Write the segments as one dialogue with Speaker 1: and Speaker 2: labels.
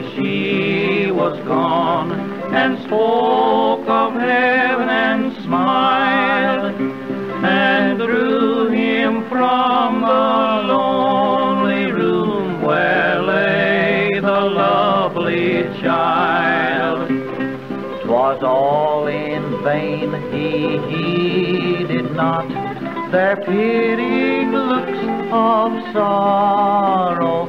Speaker 1: she was gone, and spoke of heaven and smiled, and drew him from the lonely room where lay the lovely child. 'Twas all in vain, he heeded not their pitying looks of sorrow.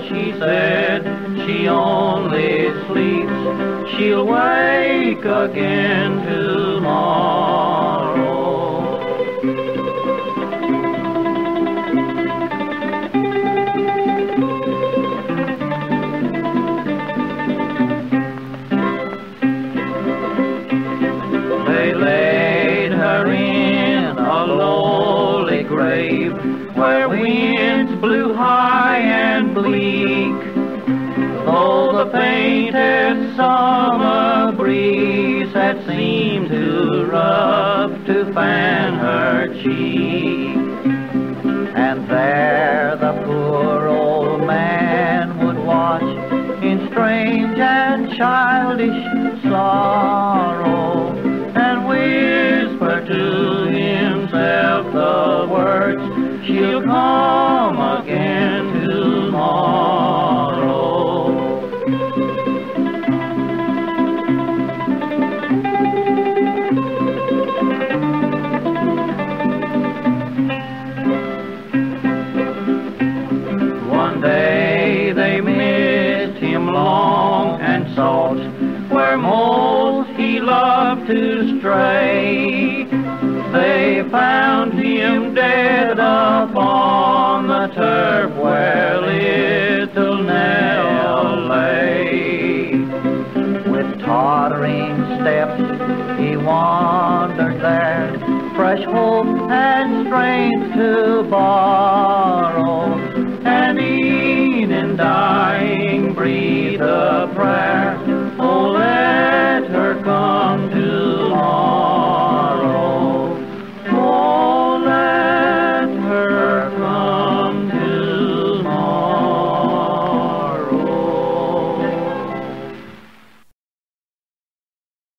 Speaker 1: Hush, said, she only sleeps, she'll wake again tomorrow. They laid her in a lowly grave where winds blew high bleak. Though the faintest summer breeze had seemed to rub to fan her cheek. And there the poor old man would watch in strange and childish sorrow and whisper to himself the words, she'll come again long and sought where most he loved to stray. They found him dead upon the turf where little Nell lay. With tottering steps he wandered there, fresh hope and strength to borrow, and e'en in dying breathe let her